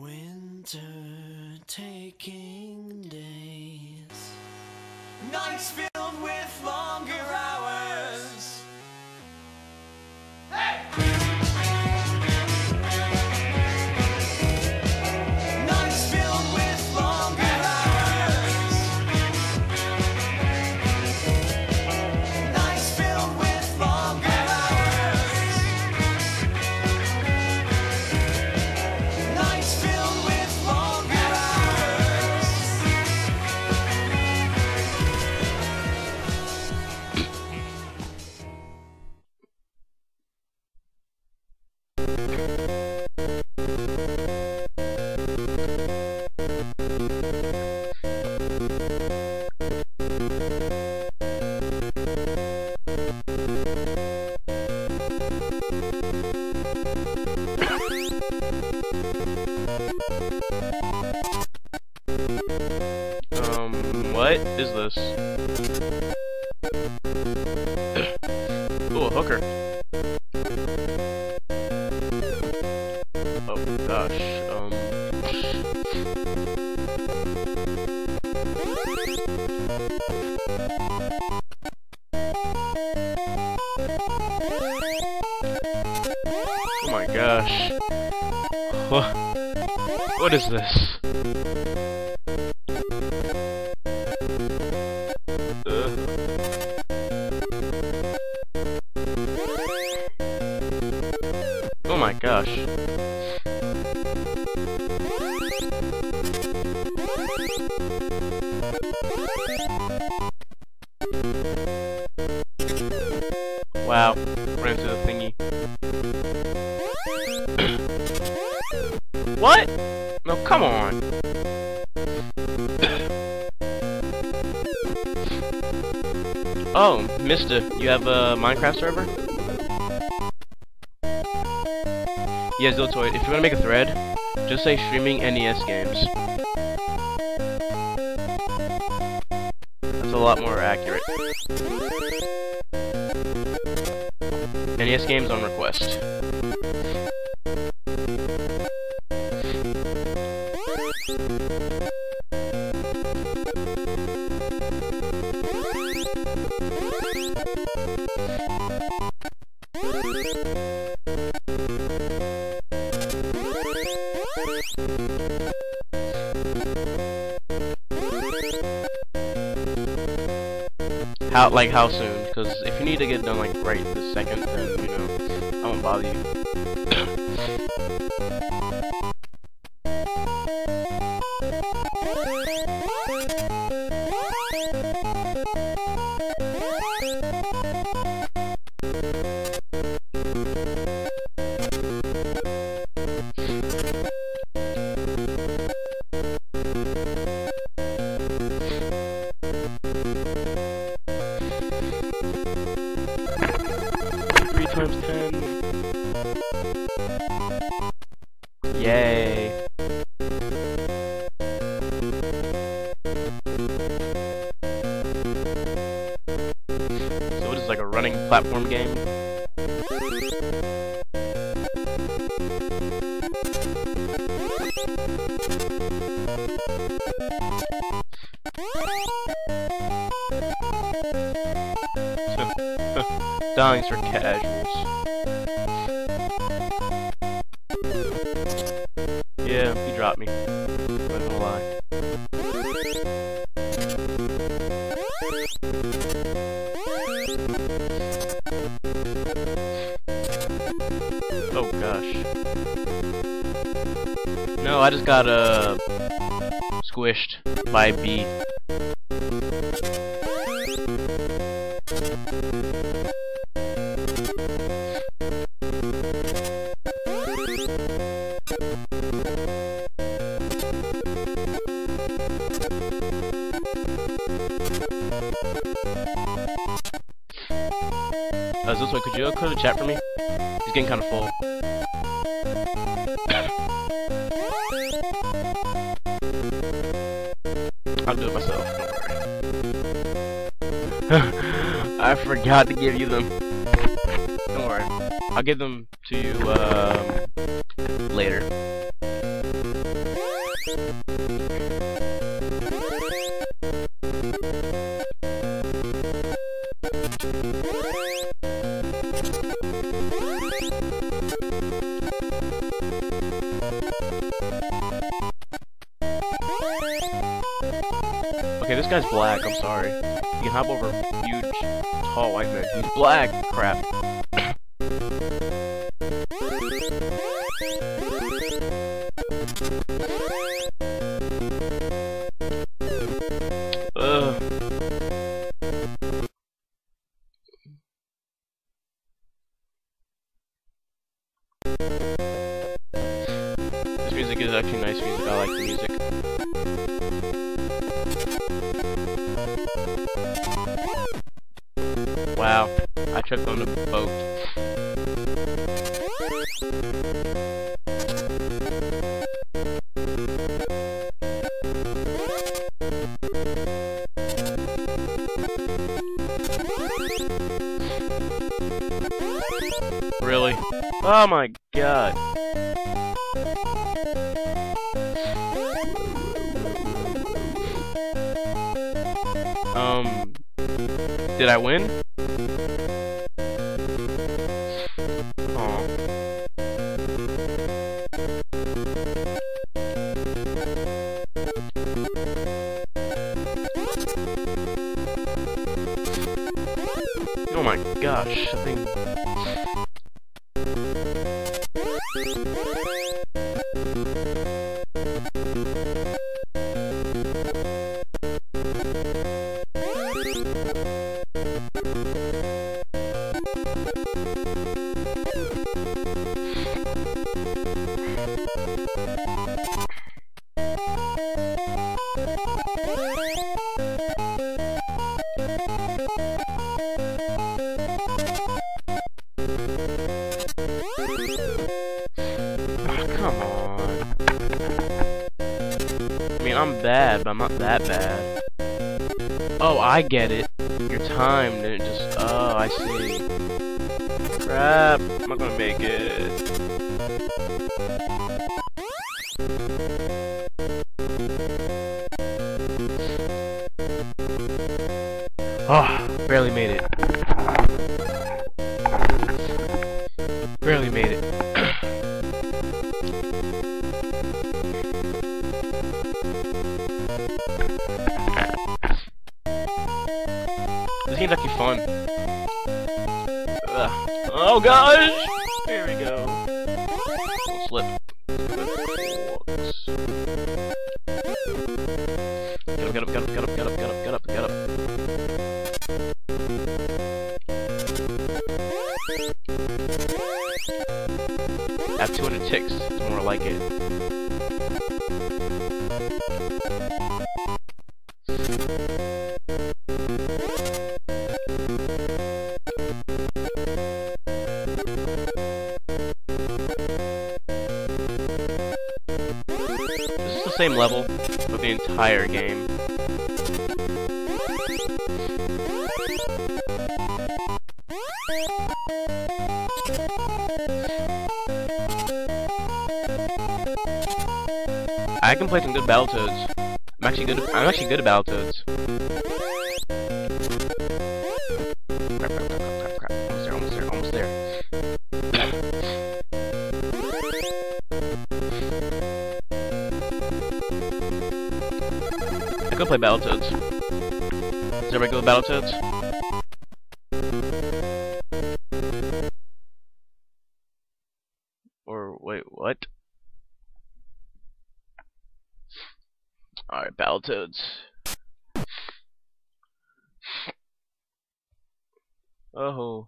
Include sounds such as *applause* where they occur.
Winter taking days. Nights filled with longer what is this? oh, a hooker. Oh gosh, um. Oh my gosh. What? What is this? My gosh. Wow, ran into the thingy. *coughs* what? No, come on. *coughs* Oh, Mister, you have a Minecraft server? Yeah, Ziltoid, if you want to make a thread, just say streaming NES games. That's a lot more accurate. NES games on request. How, like, how soon? Because if you need to get done, like, right this second, then, you know, I won't bother you. Platform game? Dying's for casuals. Yeah, he dropped me. Not gonna lie. No, I just got uh squished by a bee. Uh, this could you clear the chat for me? He's getting kind of full. I'll do it myself. *laughs* I forgot to give you them. Don't worry. I'll give them to you um, later. Guy's black, I'm sorry. You can hop over huge, tall white man. He's black! Crap. Really? Oh my god. Um, did I win? Gosh, I think bad, but I'm not that bad. Oh, I get it. Your time didn't just. Oh, I see. Crap. I'm not gonna make it. Oh, barely made it. This game's actually fun. Ugh. Oh gosh! Here we go. Don't slip. Get up, get up, get up, get up, get up, get up, get up, get up. Have 200 ticks. More like it. Same level of the entire game. I can play some good Battletoads. I'm actually good. I'm actually good at Battletoads. I could play Battletoads. Is everybody good with Battletoads? Or wait, what? Alright, Battletoads. Oh.